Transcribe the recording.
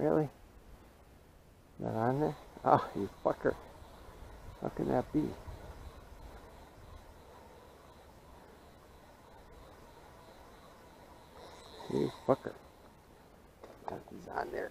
Really? Not on there? Oh, you fucker. How can that be? You fucker. Nothing's on there.